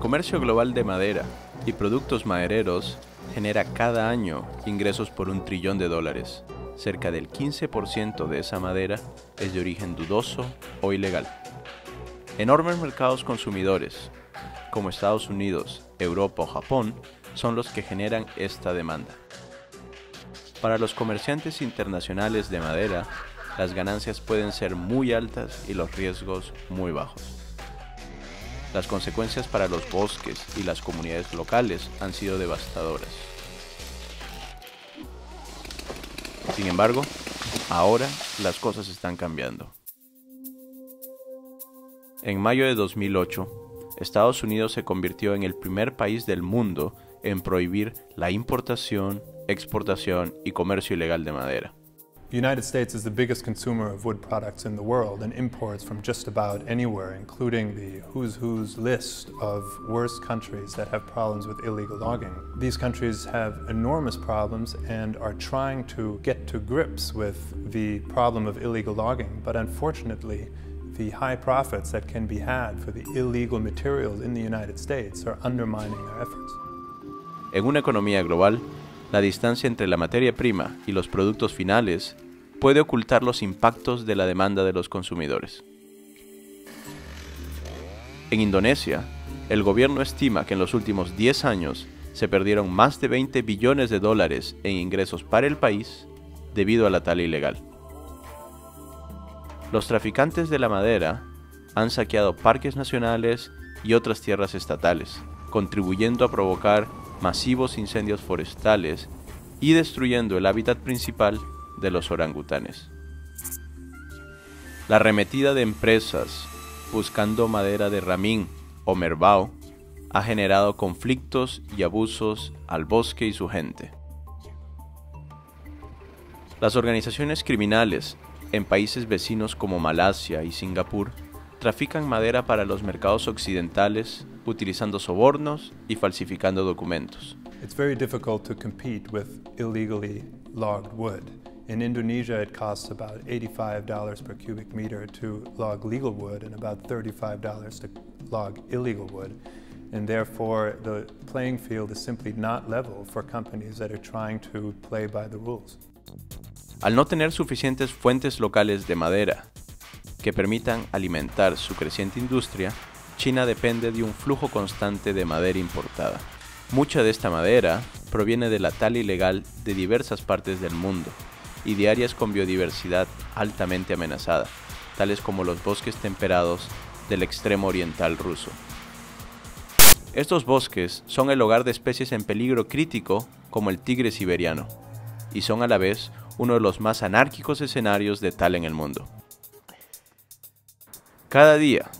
comercio global de madera y productos madereros genera cada año ingresos por un trillón de dólares. Cerca del 15% de esa madera es de origen dudoso o ilegal. Enormes mercados consumidores, como Estados Unidos, Europa o Japón, son los que generan esta demanda. Para los comerciantes internacionales de madera, las ganancias pueden ser muy altas y los riesgos muy bajos. Las consecuencias para los bosques y las comunidades locales han sido devastadoras. Sin embargo, ahora las cosas están cambiando. En mayo de 2008, Estados Unidos se convirtió en el primer país del mundo en prohibir la importación, exportación y comercio ilegal de madera. The United States is the biggest consumer of wood products in the world and imports from just about anywhere, including the who's who's list of worst countries that have problems with illegal logging. These countries have enormous problems and are trying to get to grips with the problem of illegal logging, but unfortunately, the high profits that can be had for the illegal materials in the United States are undermining their efforts. En una economía global, la distancia entre la materia prima y los productos finales puede ocultar los impactos de la demanda de los consumidores. En Indonesia, el gobierno estima que en los últimos 10 años se perdieron más de 20 billones de dólares en ingresos para el país debido a la tala ilegal. Los traficantes de la madera han saqueado parques nacionales y otras tierras estatales, contribuyendo a provocar masivos incendios forestales y destruyendo el hábitat principal de los orangutanes. La arremetida de empresas buscando madera de ramín o merbao ha generado conflictos y abusos al bosque y su gente. Las organizaciones criminales en países vecinos como Malasia y Singapur trafican madera para los mercados occidentales utilizando sobornos y falsificando documentos. It's very difficult to compete with illegally logged wood. In Indonesia, it costs about $85 per cubic meter to log legal wood and about $35 to log illegal wood. And therefore, the playing field is simply not level for companies that are trying to play by the rules. Al no tener suficientes fuentes locales de madera que permitan alimentar su creciente industria, China depende de un flujo constante de madera importada. Mucha de esta madera proviene de la tala ilegal de diversas partes del mundo y de áreas con biodiversidad altamente amenazada, tales como los bosques temperados del extremo oriental ruso. Estos bosques son el hogar de especies en peligro crítico como el tigre siberiano, y son a la vez uno de los más anárquicos escenarios de tal en el mundo. Cada día,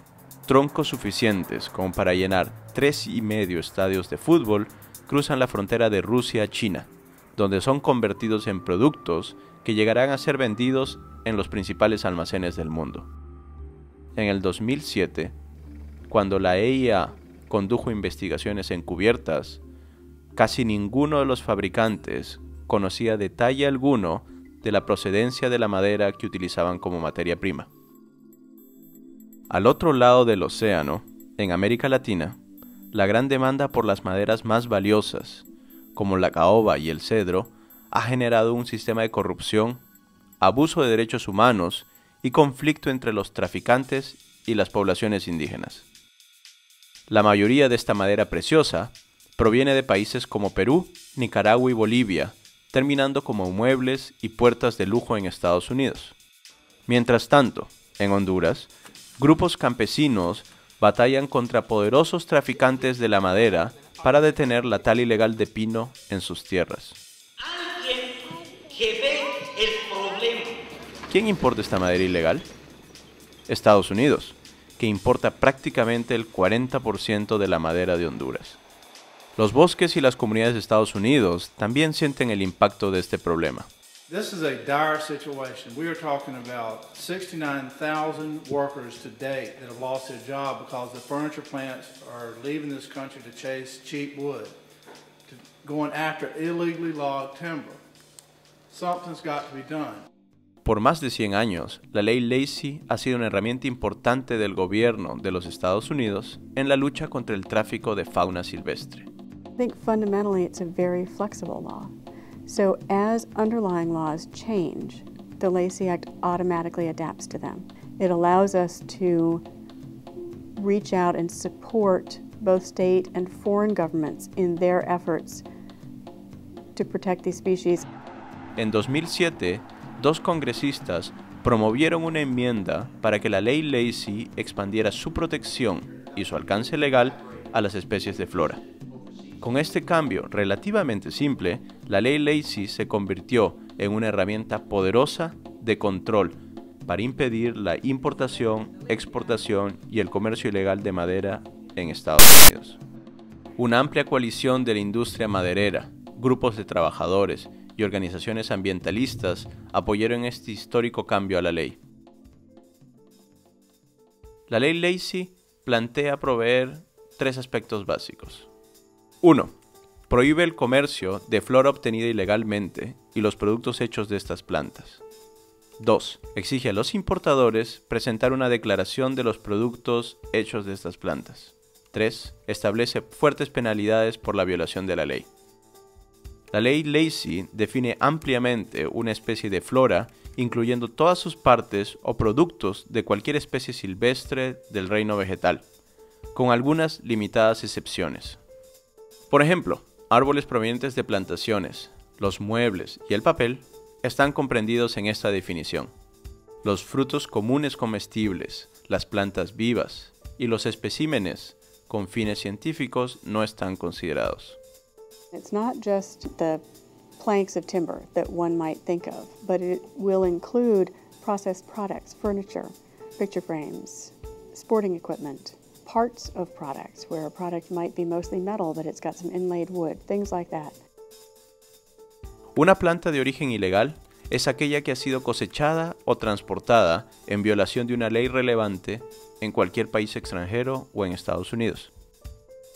troncos suficientes como para llenar tres y medio estadios de fútbol cruzan la frontera de Rusia a China, donde son convertidos en productos que llegarán a ser vendidos en los principales almacenes del mundo. En el 2007, cuando la EIA condujo investigaciones encubiertas, casi ninguno de los fabricantes conocía detalle alguno de la procedencia de la madera que utilizaban como materia prima. Al otro lado del océano, en América Latina, la gran demanda por las maderas más valiosas, como la caoba y el cedro, ha generado un sistema de corrupción, abuso de derechos humanos y conflicto entre los traficantes y las poblaciones indígenas. La mayoría de esta madera preciosa proviene de países como Perú, Nicaragua y Bolivia, terminando como muebles y puertas de lujo en Estados Unidos. Mientras tanto, en Honduras, grupos campesinos batallan contra poderosos traficantes de la madera para detener la tala ilegal de pino en sus tierras. ¿Quién importa esta madera ilegal? Estados Unidos, que importa prácticamente el 40% de la madera de Honduras. Los bosques y las comunidades de Estados Unidos también sienten el impacto de este problema. This is a dire situation. We are talking about 69,000 workers to date that have lost their job because the furniture plants are leaving this country to chase cheap wood, to going after illegally logged timber. Something's got to be done. Por más de 100 años, la ley Lacey ha sido una herramienta importante del gobierno de los Estados Unidos en la lucha contra el tráfico de fauna silvestre. I think fundamentally it's a very flexible law. So as underlying laws change, the Lacey Act automatically adapts to them. It allows us to reach out and support both state and foreign governments in their efforts to protect these species. En 2007, dos congresistas promovieron una enmienda para que la ley Lacey expandiera su protección y su alcance legal a las especies de flora. Con este cambio relativamente simple, la ley Lacey se convirtió en una herramienta poderosa de control para impedir la importación, exportación y el comercio ilegal de madera en Estados Unidos. Una amplia coalición de la industria maderera, grupos de trabajadores y organizaciones ambientalistas apoyaron este histórico cambio a la ley. La ley Lacey plantea proveer tres aspectos básicos. 1. Prohíbe el comercio de flora obtenida ilegalmente y los productos hechos de estas plantas. 2. Exige a los importadores presentar una declaración de los productos hechos de estas plantas. 3. Establece fuertes penalidades por la violación de la ley. La ley Lacey define ampliamente una especie de flora, incluyendo todas sus partes o productos de cualquier especie silvestre del reino vegetal, con algunas limitadas excepciones. Por ejemplo, árboles provenientes de plantaciones, los muebles y el papel están comprendidos en esta definición. Los frutos comunes comestibles, las plantas vivas y los especímenes con fines científicos no están considerados. It's not just the planks of timber that one might think of, but it will include processed products, furniture, picture frames, sporting equipment, parts of products where a product might be mostly metal but it's got some inlaid wood, things like that. Una planta de origen ilegal es aquella que ha sido cosechada o transportada en violación de una ley relevante en cualquier país extranjero o en Estados Unidos.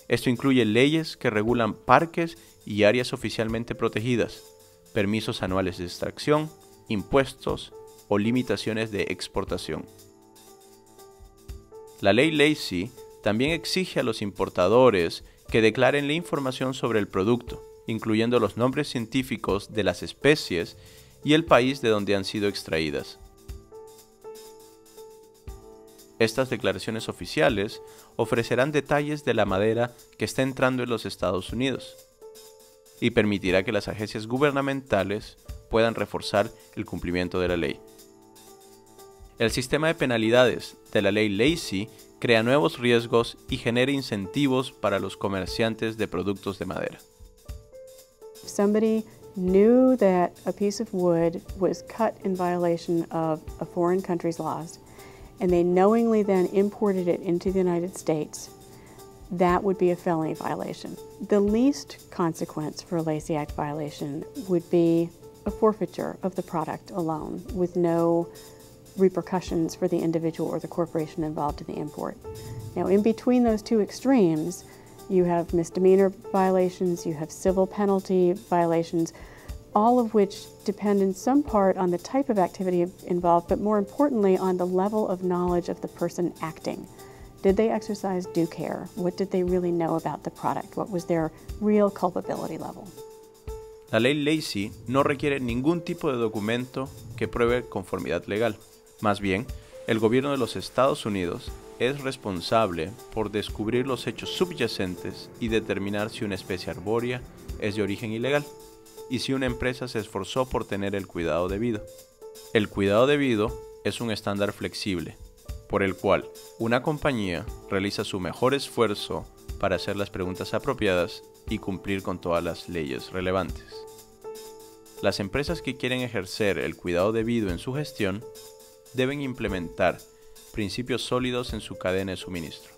Esto incluye leyes que regulan parques y áreas oficialmente protegidas, permisos anuales de extracción, impuestos o limitaciones de exportación. La ley Lacey también exige a los importadores que declaren la información sobre el producto, incluyendo los nombres científicos de las especies y el país de donde han sido extraídas. Estas declaraciones oficiales ofrecerán detalles de la madera que está entrando en los Estados Unidos y permitirá que las agencias gubernamentales puedan reforzar el cumplimiento de la ley. El sistema de penalidades de la ley Lacey crea nuevos riesgos y genera incentivos para los comerciantes de productos de madera. Somebody knew that a piece of wood was cut in violation of a foreign country's laws and they knowingly then imported it into the United States, that would be a felony violation. The least consequence for a Lacey Act violation would be a forfeiture of the product alone with no repercussions for the individual or the corporation involved in the import. Now, in between those two extremes, you have misdemeanor violations, you have civil penalty violations, all of which depend in some part on the type of activity involved, but more importantly on the level of knowledge of the person acting. Did they exercise due care? What did they really know about the product? What was their real culpability level? La ley Lacey no requiere ningún tipo de documento que pruebe conformidad legal. Más bien, el gobierno de los Estados Unidos es responsable por descubrir los hechos subyacentes y determinar si una especie arbórea es de origen ilegal y si una empresa se esforzó por tener el cuidado debido. El cuidado debido es un estándar flexible, por el cual una compañía realiza su mejor esfuerzo para hacer las preguntas apropiadas y cumplir con todas las leyes relevantes. Las empresas que quieren ejercer el cuidado debido en su gestión deben implementar principios sólidos en su cadena de suministro.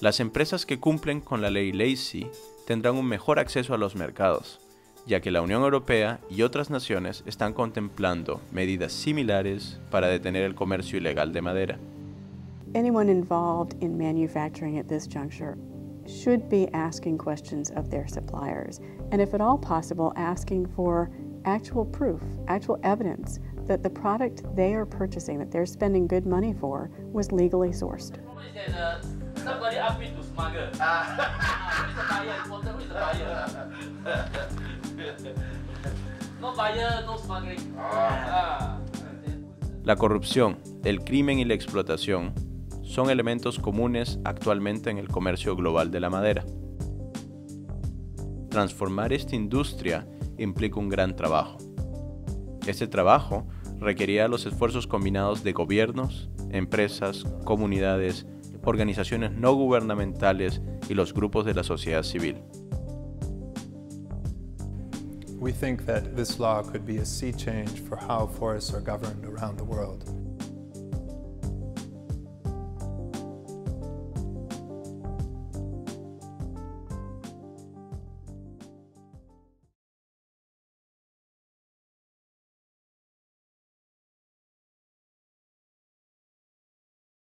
Las empresas que cumplen con la ley Lacey tendrán un mejor acceso a los mercados, ya que la Unión Europea y otras naciones están contemplando medidas similares para detener el comercio ilegal de madera. Anyone involved in manufacturing at this juncture should be asking questions of their suppliers, and if at all possible, asking for actual proof, actual evidence that the product they are purchasing, that they're spending good money for, was legally sourced. Somebody asked me to smuggle. No buyer, no smuggling. La corrupción, el crimen y la explotación son elementos comunes actualmente en el comercio global de la madera. Transformar esta industria implica un gran trabajo. Este trabajo requería los esfuerzos combinados de gobiernos, empresas, comunidades, organizaciones no gubernamentales y los grupos de la sociedad civil. We think that this law could be a sea change for how forests are governed around the world.